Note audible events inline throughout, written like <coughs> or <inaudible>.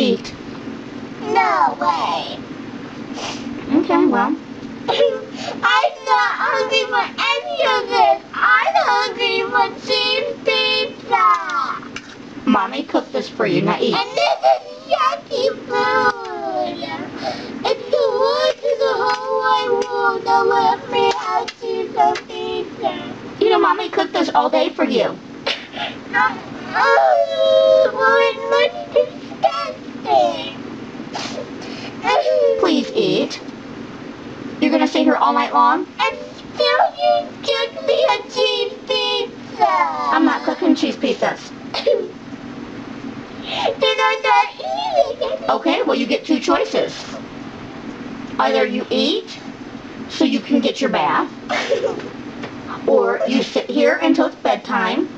eat. No way. Okay, well. <coughs> I'm not hungry for any of this. I'm hungry for cheese pizza. Mommy cooked this for you, now eat. And this is yucky food. It's the worst in the whole wide world that let me have cheese pizza. You know, Mommy cooked this all day for you. <coughs> Oh, well, it looks disgusting. Please eat. You're gonna stay here all night long? And still you give me a cheese pizza. I'm not cooking cheese pizzas. <laughs> then I'm not eating it. Okay, well you get two choices. Either you eat so you can get your bath, <laughs> or you sit here until it's bedtime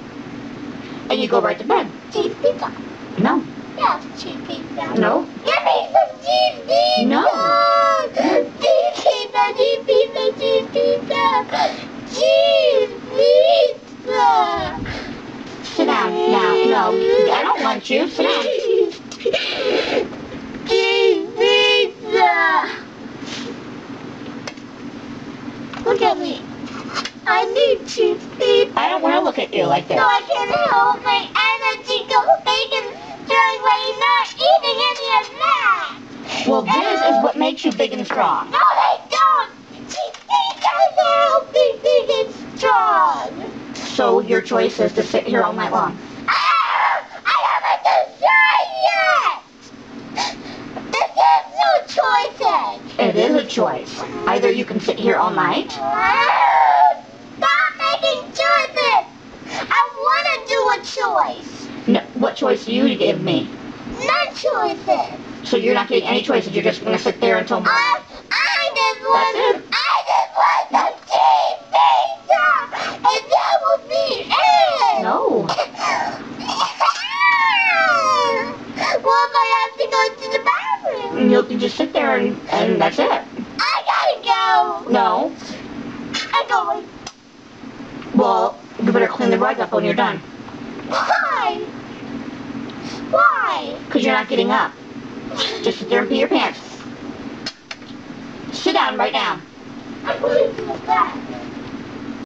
and you go right to bed. Cheese pizza. No. Yes, cheese pizza. No. Give me some cheese pizza. I don't you. Pizza. Look at me. I need cheese pizza. I don't want to look at you like So that. I can help my energy go bacon strong while you're not eating any of that. Well, this is what makes you big and strong. No, they don't. Cheese pizzas help me big and strong. So your choice is to sit here all night long. Ah, I haven't decided yet. This is no choices. It is a choice. Either you can sit here all night, Stop making choices. I want to do a choice. no, what choice do you give me? Not choices. So you're not getting any choices. You're just going to sit there until. I and, and that's it. I gotta go. No. I'm going. Well, you better clean the rug up when you're done. Why? Why? Because you're not getting up. Just sit there and pee your pants. Sit down right now. I'm going to the bathroom.